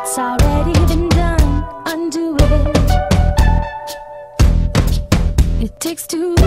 It's already been done, undo it. It takes two.